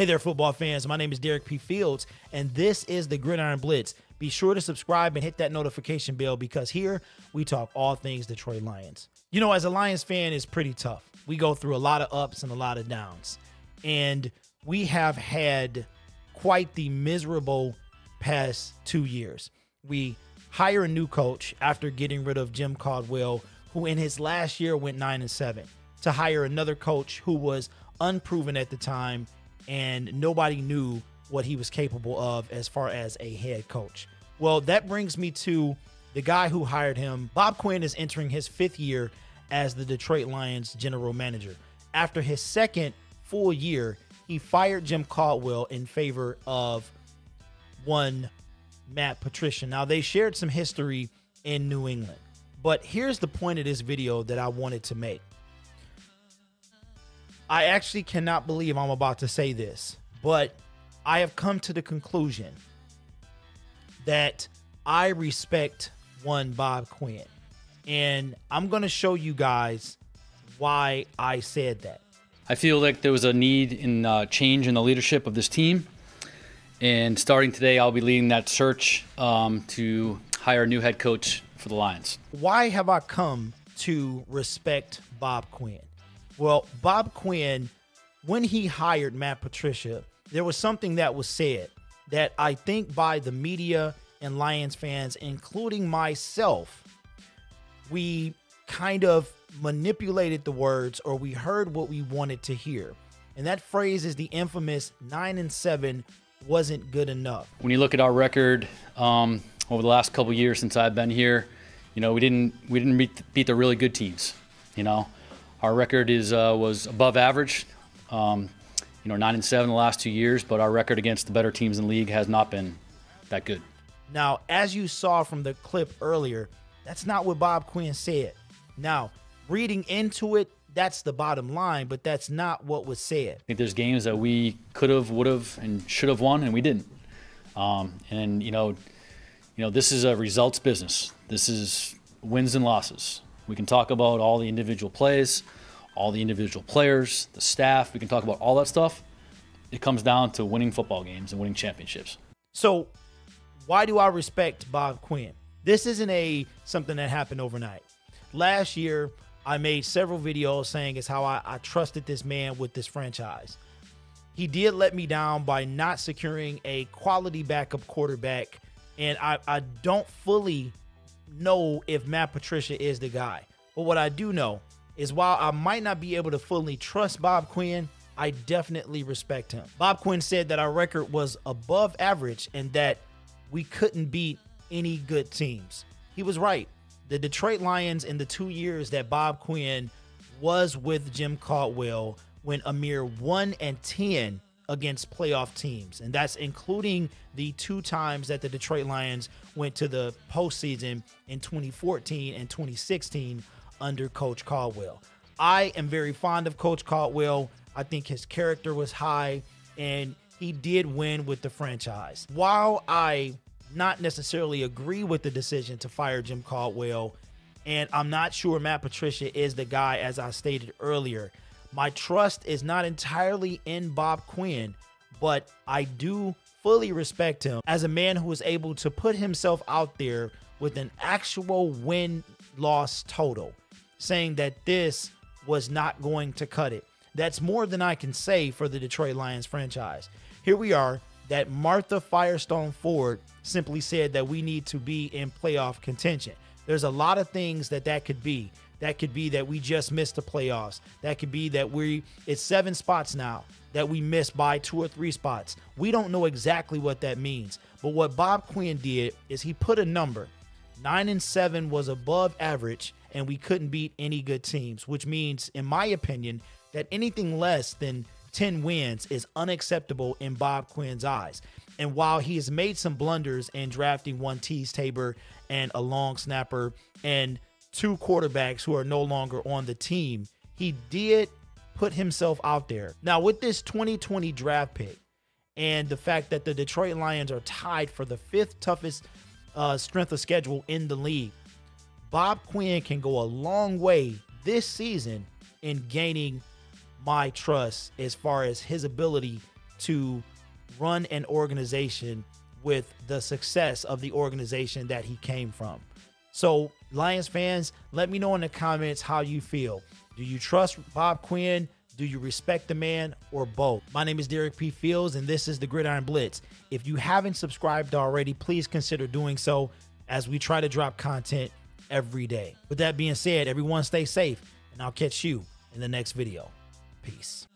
Hey there, football fans. My name is Derek P. Fields, and this is the Gridiron Blitz. Be sure to subscribe and hit that notification bell because here we talk all things Detroit Lions. You know, as a Lions fan, it's pretty tough. We go through a lot of ups and a lot of downs, and we have had quite the miserable past two years. We hire a new coach after getting rid of Jim Caldwell, who in his last year went nine and seven, to hire another coach who was unproven at the time and nobody knew what he was capable of as far as a head coach. Well, that brings me to the guy who hired him. Bob Quinn is entering his fifth year as the Detroit Lions general manager. After his second full year, he fired Jim Caldwell in favor of one Matt Patricia. Now, they shared some history in New England, but here's the point of this video that I wanted to make. I actually cannot believe I'm about to say this, but I have come to the conclusion that I respect one Bob Quinn. And I'm going to show you guys why I said that. I feel like there was a need in uh, change in the leadership of this team. And starting today, I'll be leading that search um, to hire a new head coach for the Lions. Why have I come to respect Bob Quinn? Well, Bob Quinn, when he hired Matt Patricia, there was something that was said that I think by the media and Lions fans, including myself, we kind of manipulated the words or we heard what we wanted to hear. And that phrase is the infamous nine and seven wasn't good enough. When you look at our record um, over the last couple years since I've been here, you know we didn't we didn't beat, beat the really good teams. You know, our record is uh, was above average. Um, you know, nine and seven the last two years, but our record against the better teams in the league has not been that good. Now, as you saw from the clip earlier, that's not what Bob Quinn said. Now, reading into it, that's the bottom line, but that's not what was said. I think there's games that we could have, would have, and should have won, and we didn't. Um, and you know, you know, this is a results business. This is wins and losses. We can talk about all the individual plays, all the individual players, the staff. We can talk about all that stuff. It comes down to winning football games and winning championships. So, why do I respect Bob Quinn? This isn't a something that happened overnight. Last year, I made several videos saying it's how I, I trusted this man with this franchise. He did let me down by not securing a quality backup quarterback, and I, I don't fully know if Matt Patricia is the guy. But what I do know is while I might not be able to fully trust Bob Quinn, I definitely respect him. Bob Quinn said that our record was above average and that we couldn't beat any good teams. He was right. The Detroit Lions in the two years that Bob Quinn was with Jim Caldwell went a mere 1 and 10 against playoff teams. And that's including the two times that the Detroit Lions went to the postseason in 2014 and 2016 under Coach Caldwell. I am very fond of Coach Caldwell. I think his character was high and he did win with the franchise. While I not necessarily agree with the decision to fire Jim Caldwell, and I'm not sure Matt Patricia is the guy, as I stated earlier. My trust is not entirely in Bob Quinn, but I do fully respect him as a man who is able to put himself out there with an actual win loss total, saying that this was not going to cut it. That's more than I can say for the Detroit Lions franchise. Here we are, that Martha Firestone Ford simply said that we need to be in playoff contention. There's a lot of things that that could be. That could be that we just missed the playoffs. That could be that we it's seven spots now that we missed by two or three spots. We don't know exactly what that means. But what Bob Quinn did is he put a number. Nine and seven was above average, and we couldn't beat any good teams, which means, in my opinion, that anything less than 10 wins is unacceptable in Bob Quinn's eyes. And while he has made some blunders in drafting one Teez Tabor and a long snapper and two quarterbacks who are no longer on the team, he did put himself out there. Now, with this 2020 draft pick and the fact that the Detroit Lions are tied for the fifth toughest uh, strength of schedule in the league, Bob Quinn can go a long way this season in gaining my trust as far as his ability to run an organization with the success of the organization that he came from. So, Lions fans, let me know in the comments how you feel. Do you trust Bob Quinn? Do you respect the man or both? My name is Derek P. Fields, and this is the Gridiron Blitz. If you haven't subscribed already, please consider doing so as we try to drop content every day. With that being said, everyone stay safe, and I'll catch you in the next video. Peace.